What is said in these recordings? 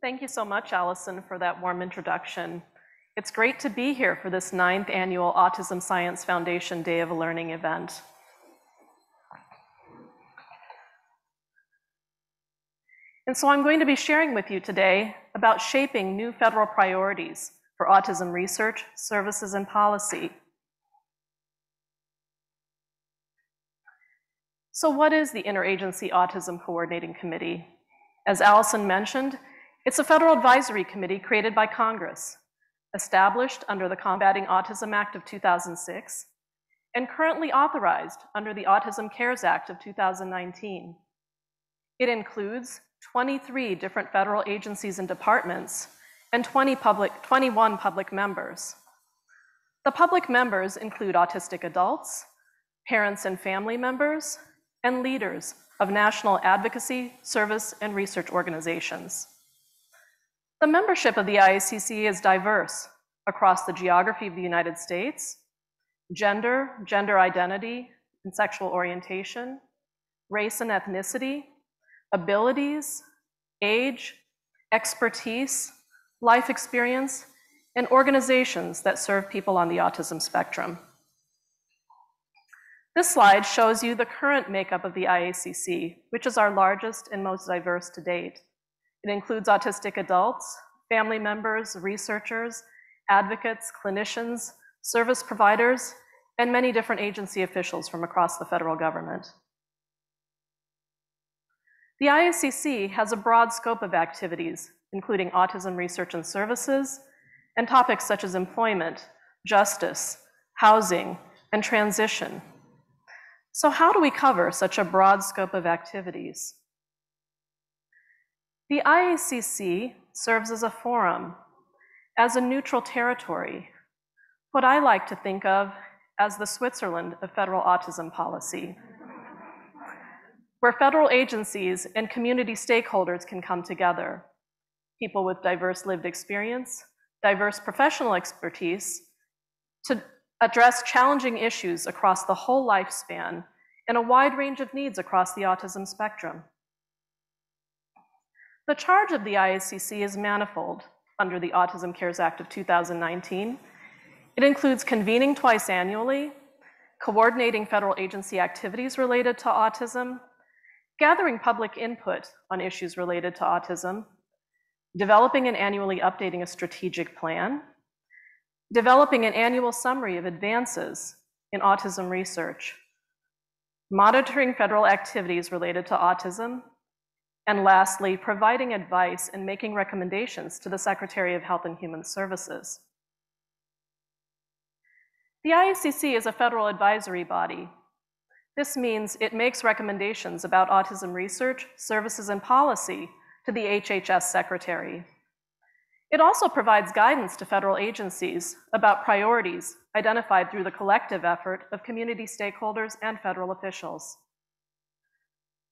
Thank you so much, Allison, for that warm introduction. It's great to be here for this ninth annual Autism Science Foundation Day of Learning event. And so I'm going to be sharing with you today about shaping new federal priorities for autism research, services, and policy. So what is the Interagency Autism Coordinating Committee? As Allison mentioned, it's a federal advisory committee created by Congress, established under the Combating Autism Act of 2006, and currently authorized under the Autism CARES Act of 2019. It includes 23 different federal agencies and departments and 20 public, 21 public members. The public members include autistic adults, parents and family members, and leaders of national advocacy, service, and research organizations. The membership of the IACC is diverse across the geography of the United States, gender, gender identity, and sexual orientation, race and ethnicity, abilities, age, expertise, life experience, and organizations that serve people on the autism spectrum. This slide shows you the current makeup of the IACC, which is our largest and most diverse to date. It includes autistic adults, family members, researchers, advocates, clinicians, service providers, and many different agency officials from across the federal government. The IACC has a broad scope of activities, including autism research and services, and topics such as employment, justice, housing, and transition. So how do we cover such a broad scope of activities? The IACC serves as a forum, as a neutral territory, what I like to think of as the Switzerland of federal autism policy where federal agencies and community stakeholders can come together. People with diverse lived experience, diverse professional expertise, to address challenging issues across the whole lifespan and a wide range of needs across the autism spectrum. The charge of the IACC is manifold under the Autism Cares Act of 2019. It includes convening twice annually, coordinating federal agency activities related to autism, gathering public input on issues related to autism, developing and annually updating a strategic plan, developing an annual summary of advances in autism research, monitoring federal activities related to autism, and lastly, providing advice and making recommendations to the Secretary of Health and Human Services. The IACC is a federal advisory body this means it makes recommendations about autism research, services, and policy to the HHS Secretary. It also provides guidance to federal agencies about priorities identified through the collective effort of community stakeholders and federal officials.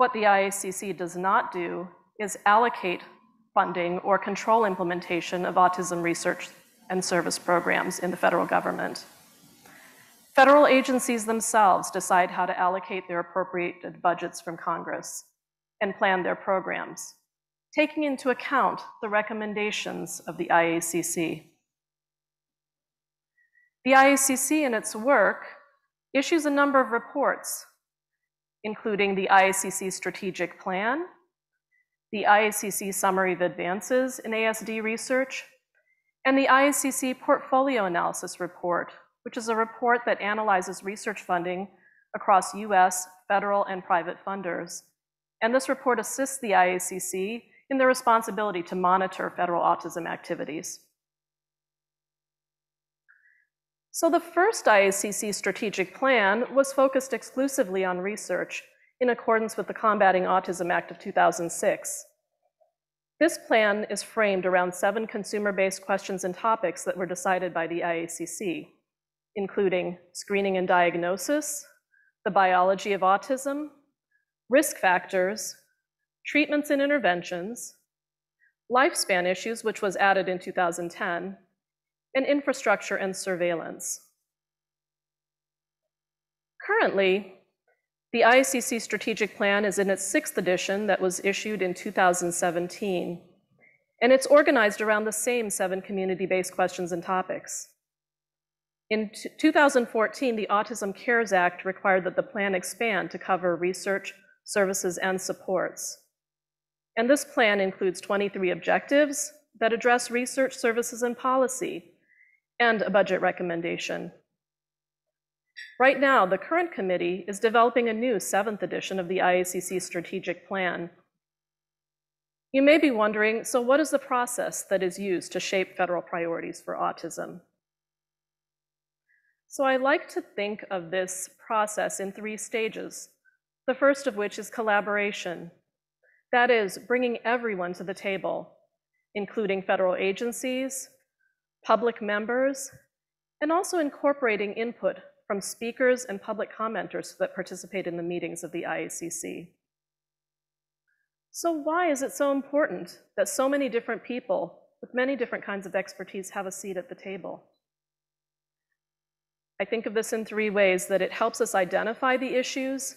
What the IACC does not do is allocate funding or control implementation of autism research and service programs in the federal government. Federal agencies themselves decide how to allocate their appropriated budgets from Congress and plan their programs, taking into account the recommendations of the IACC. The IACC in its work issues a number of reports, including the IACC Strategic Plan, the IACC Summary of Advances in ASD Research, and the IACC Portfolio Analysis Report, which is a report that analyzes research funding across US, federal, and private funders. And this report assists the IACC in their responsibility to monitor federal autism activities. So the first IACC strategic plan was focused exclusively on research in accordance with the Combating Autism Act of 2006. This plan is framed around seven consumer-based questions and topics that were decided by the IACC including screening and diagnosis, the biology of autism, risk factors, treatments and interventions, lifespan issues, which was added in 2010, and infrastructure and surveillance. Currently, the IACC Strategic Plan is in its sixth edition that was issued in 2017, and it's organized around the same seven community-based questions and topics. In 2014, the Autism Cares Act required that the plan expand to cover research, services, and supports. And this plan includes 23 objectives that address research, services, and policy, and a budget recommendation. Right now, the current committee is developing a new seventh edition of the IACC strategic plan. You may be wondering, so what is the process that is used to shape federal priorities for autism? So I like to think of this process in three stages, the first of which is collaboration. That is, bringing everyone to the table, including federal agencies, public members, and also incorporating input from speakers and public commenters that participate in the meetings of the IACC. So why is it so important that so many different people with many different kinds of expertise have a seat at the table? I think of this in three ways that it helps us identify the issues,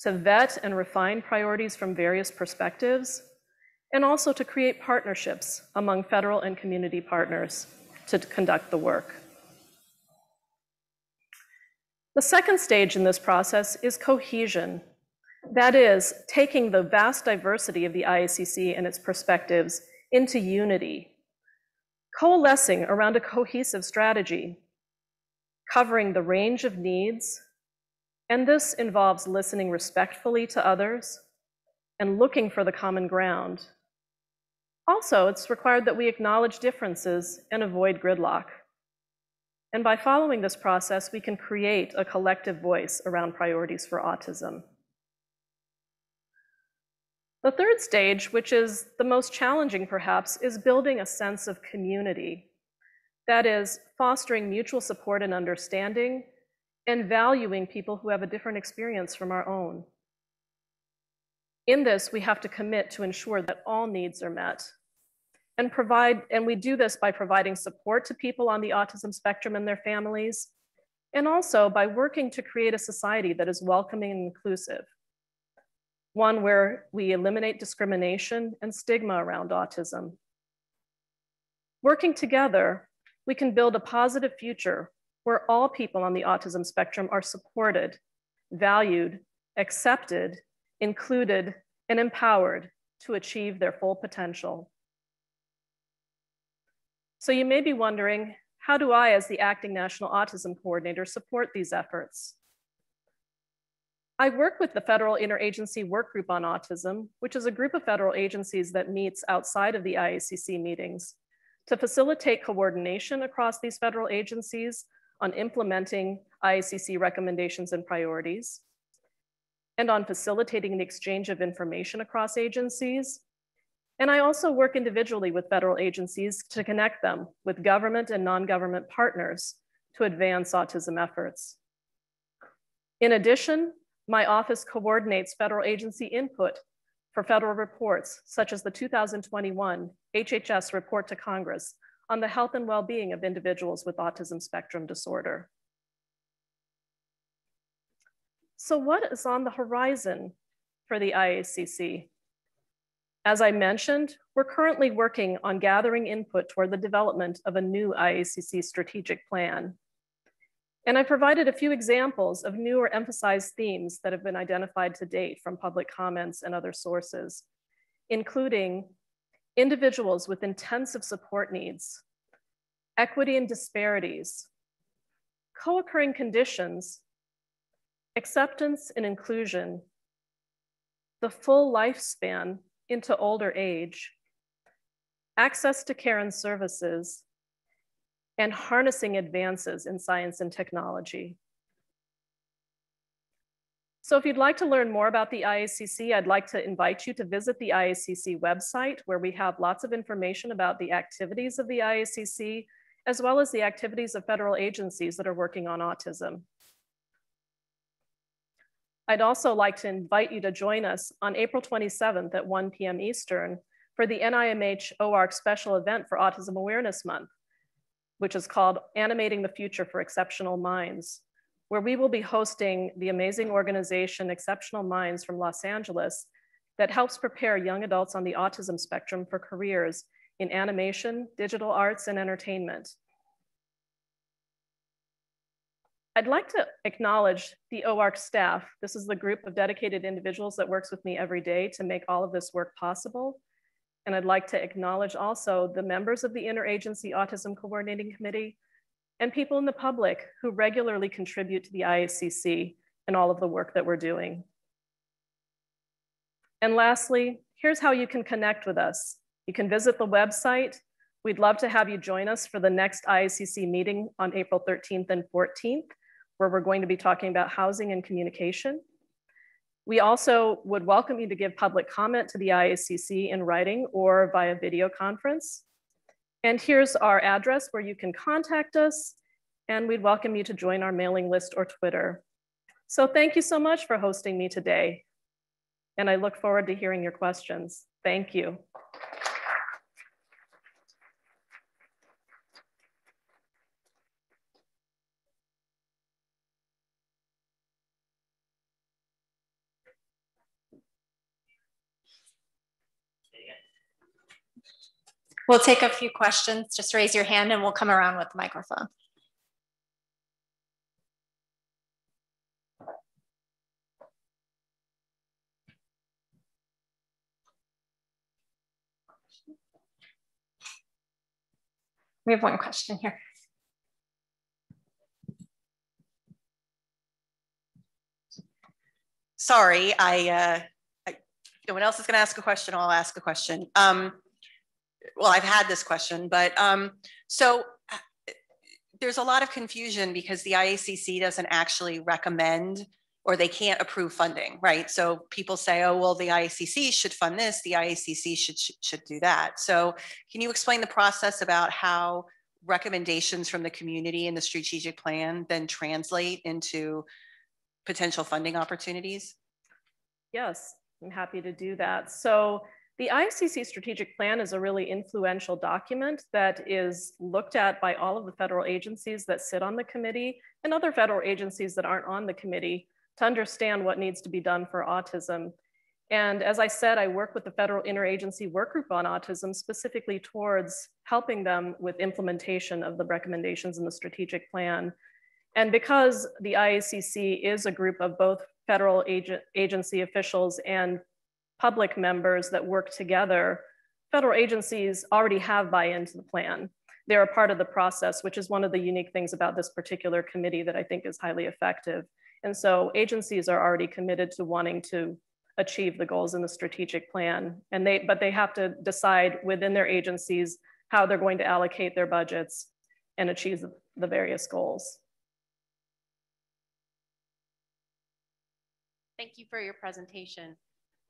to vet and refine priorities from various perspectives, and also to create partnerships among federal and community partners to conduct the work. The second stage in this process is cohesion. That is, taking the vast diversity of the IACC and its perspectives into unity, coalescing around a cohesive strategy covering the range of needs, and this involves listening respectfully to others and looking for the common ground. Also, it's required that we acknowledge differences and avoid gridlock. And by following this process, we can create a collective voice around priorities for autism. The third stage, which is the most challenging perhaps, is building a sense of community that is, fostering mutual support and understanding, and valuing people who have a different experience from our own. In this, we have to commit to ensure that all needs are met and provide, and we do this by providing support to people on the autism spectrum and their families, and also by working to create a society that is welcoming and inclusive. One where we eliminate discrimination and stigma around autism. Working together, we can build a positive future where all people on the autism spectrum are supported, valued, accepted, included, and empowered to achieve their full potential. So you may be wondering, how do I, as the acting National Autism Coordinator, support these efforts? I work with the Federal Interagency Work Group on Autism, which is a group of federal agencies that meets outside of the IACC meetings to facilitate coordination across these federal agencies on implementing IACC recommendations and priorities, and on facilitating the exchange of information across agencies. And I also work individually with federal agencies to connect them with government and non-government partners to advance autism efforts. In addition, my office coordinates federal agency input for federal reports, such as the 2021 HHS report to Congress on the health and well-being of individuals with autism spectrum disorder. So what is on the horizon for the IACC? As I mentioned, we're currently working on gathering input toward the development of a new IACC strategic plan. And I provided a few examples of new or emphasized themes that have been identified to date from public comments and other sources, including individuals with intensive support needs, equity and disparities, co-occurring conditions, acceptance and inclusion, the full lifespan into older age, access to care and services, and harnessing advances in science and technology. So if you'd like to learn more about the IACC, I'd like to invite you to visit the IACC website where we have lots of information about the activities of the IACC, as well as the activities of federal agencies that are working on autism. I'd also like to invite you to join us on April 27th at 1 p.m. Eastern for the NIMH OARC special event for Autism Awareness Month which is called Animating the Future for Exceptional Minds, where we will be hosting the amazing organization Exceptional Minds from Los Angeles that helps prepare young adults on the autism spectrum for careers in animation, digital arts, and entertainment. I'd like to acknowledge the OARC staff. This is the group of dedicated individuals that works with me every day to make all of this work possible. And I'd like to acknowledge also the members of the Interagency Autism Coordinating Committee and people in the public who regularly contribute to the IACC and all of the work that we're doing. And lastly, here's how you can connect with us. You can visit the website. We'd love to have you join us for the next IACC meeting on April 13th and 14th, where we're going to be talking about housing and communication. We also would welcome you to give public comment to the IACC in writing or via video conference. And here's our address where you can contact us, and we'd welcome you to join our mailing list or Twitter. So thank you so much for hosting me today. And I look forward to hearing your questions. Thank you. We'll take a few questions. Just raise your hand and we'll come around with the microphone. We have one question here. Sorry, I, uh, I, no one else is going to ask a question. I'll ask a question. Um, well, I've had this question, but um, so uh, there's a lot of confusion because the IACC doesn't actually recommend or they can't approve funding, right? So people say, oh, well, the IACC should fund this, the IACC should, should, should do that. So can you explain the process about how recommendations from the community and the strategic plan then translate into potential funding opportunities? Yes, I'm happy to do that. So the IACC strategic plan is a really influential document that is looked at by all of the federal agencies that sit on the committee and other federal agencies that aren't on the committee to understand what needs to be done for autism. And as I said, I work with the Federal Interagency Work Group on Autism specifically towards helping them with implementation of the recommendations in the strategic plan. And because the IACC is a group of both federal agency officials and public members that work together, federal agencies already have buy-in to the plan. They're a part of the process, which is one of the unique things about this particular committee that I think is highly effective. And so agencies are already committed to wanting to achieve the goals in the strategic plan. And they, but they have to decide within their agencies how they're going to allocate their budgets and achieve the various goals. Thank you for your presentation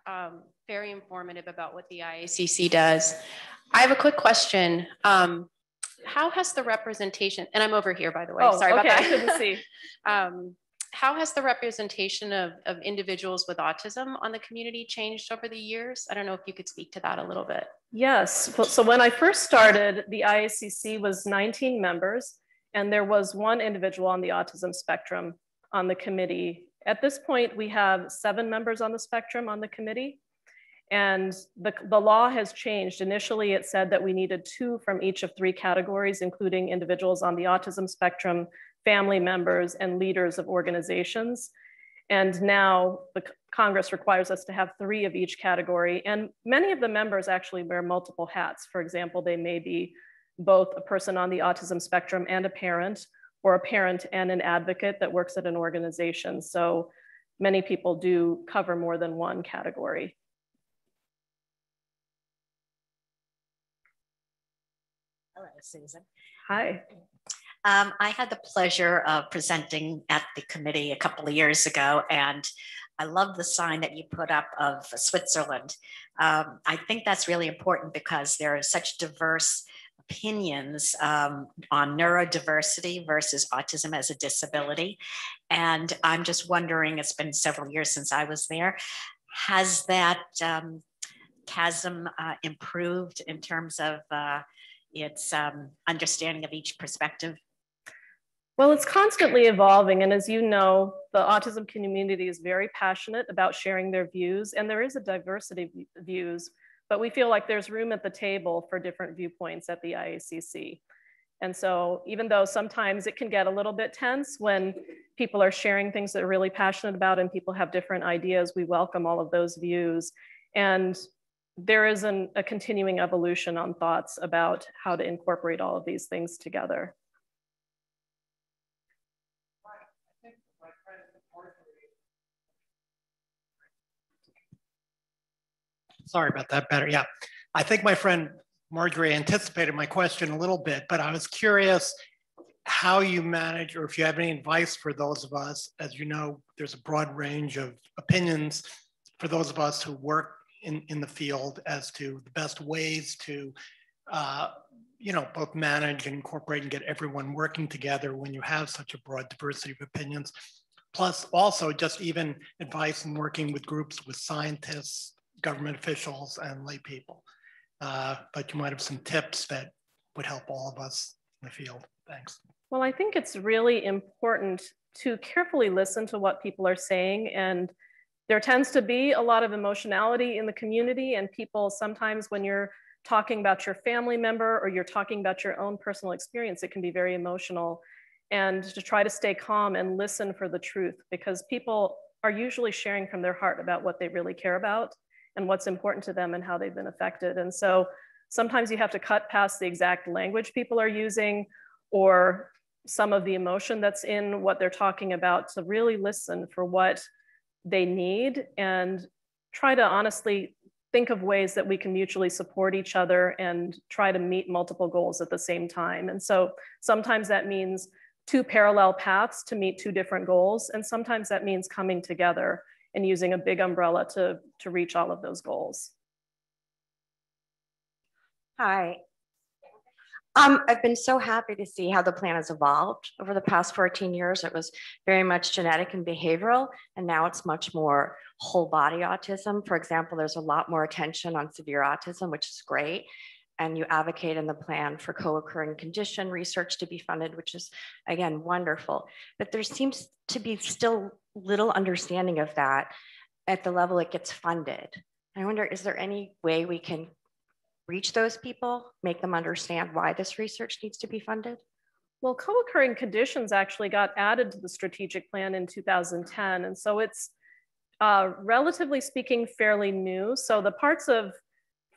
um, very informative about what the IACC does. I have a quick question. Um, how has the representation, and I'm over here, by the way, oh, sorry okay, about that. I couldn't see. um, how has the representation of, of individuals with autism on the community changed over the years? I don't know if you could speak to that a little bit. Yes, so when I first started, the IACC was 19 members, and there was one individual on the autism spectrum on the committee at this point, we have seven members on the spectrum on the committee. And the, the law has changed. Initially, it said that we needed two from each of three categories, including individuals on the autism spectrum, family members, and leaders of organizations. And now the Congress requires us to have three of each category. And many of the members actually wear multiple hats. For example, they may be both a person on the autism spectrum and a parent, or a parent and an advocate that works at an organization. So many people do cover more than one category. Hello, Susan. Hi. Um, I had the pleasure of presenting at the committee a couple of years ago, and I love the sign that you put up of Switzerland. Um, I think that's really important because there are such diverse opinions um, on neurodiversity versus autism as a disability. And I'm just wondering, it's been several years since I was there, has that um, chasm uh, improved in terms of uh, its um, understanding of each perspective? Well, it's constantly evolving. And as you know, the autism community is very passionate about sharing their views, and there is a diversity of views but we feel like there's room at the table for different viewpoints at the IACC. And so even though sometimes it can get a little bit tense when people are sharing things they're really passionate about and people have different ideas, we welcome all of those views. And there is an, a continuing evolution on thoughts about how to incorporate all of these things together. Sorry about that, better, yeah. I think my friend Marjorie anticipated my question a little bit, but I was curious how you manage or if you have any advice for those of us, as you know, there's a broad range of opinions for those of us who work in, in the field as to the best ways to, uh, you know, both manage and incorporate and get everyone working together when you have such a broad diversity of opinions. Plus also just even advice in working with groups with scientists, government officials and lay people. Uh, but you might have some tips that would help all of us in the field. Thanks. Well, I think it's really important to carefully listen to what people are saying. And there tends to be a lot of emotionality in the community, and people sometimes, when you're talking about your family member or you're talking about your own personal experience, it can be very emotional. And to try to stay calm and listen for the truth, because people are usually sharing from their heart about what they really care about and what's important to them and how they've been affected. And so sometimes you have to cut past the exact language people are using or some of the emotion that's in what they're talking about to really listen for what they need and try to honestly think of ways that we can mutually support each other and try to meet multiple goals at the same time. And so sometimes that means two parallel paths to meet two different goals. And sometimes that means coming together and using a big umbrella to, to reach all of those goals. Hi. Um, I've been so happy to see how the plan has evolved over the past 14 years. It was very much genetic and behavioral, and now it's much more whole body autism. For example, there's a lot more attention on severe autism, which is great. And you advocate in the plan for co-occurring condition research to be funded, which is again, wonderful. But there seems to be still little understanding of that at the level it gets funded. I wonder, is there any way we can reach those people, make them understand why this research needs to be funded? Well, co-occurring conditions actually got added to the strategic plan in 2010. And so it's uh, relatively speaking, fairly new. So the parts of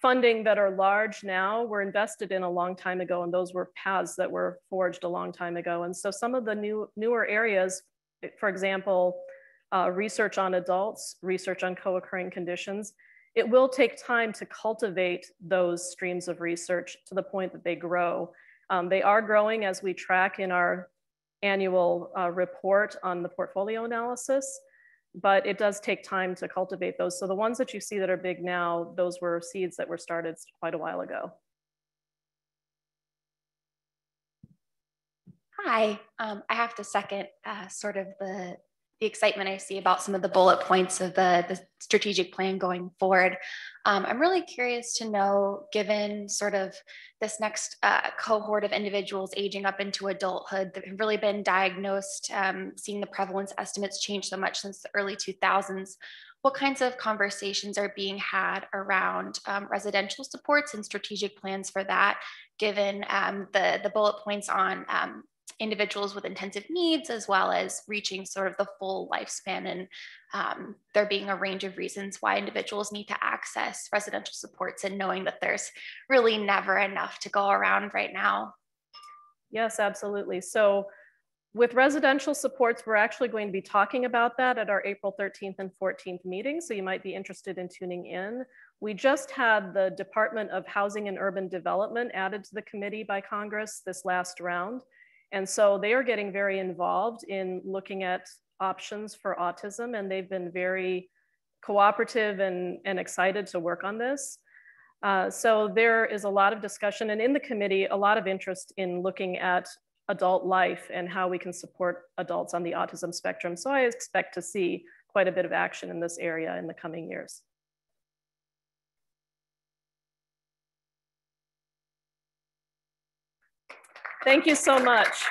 funding that are large now were invested in a long time ago, and those were paths that were forged a long time ago. And so some of the new newer areas for example, uh, research on adults, research on co-occurring conditions, it will take time to cultivate those streams of research to the point that they grow. Um, they are growing as we track in our annual uh, report on the portfolio analysis, but it does take time to cultivate those. So the ones that you see that are big now, those were seeds that were started quite a while ago. Hi, um, I have to second uh, sort of the, the excitement I see about some of the bullet points of the, the strategic plan going forward. Um, I'm really curious to know, given sort of this next uh, cohort of individuals aging up into adulthood that have really been diagnosed, um, seeing the prevalence estimates change so much since the early 2000s, what kinds of conversations are being had around um, residential supports and strategic plans for that, given um, the, the bullet points on um, individuals with intensive needs as well as reaching sort of the full lifespan and um, there being a range of reasons why individuals need to access residential supports and knowing that there's really never enough to go around right now. Yes, absolutely. So with residential supports, we're actually going to be talking about that at our April 13th and 14th meeting. So you might be interested in tuning in. We just had the Department of Housing and Urban Development added to the committee by Congress this last round. And so they are getting very involved in looking at options for autism, and they've been very cooperative and, and excited to work on this. Uh, so there is a lot of discussion, and in the committee, a lot of interest in looking at adult life and how we can support adults on the autism spectrum. So I expect to see quite a bit of action in this area in the coming years. Thank you so much.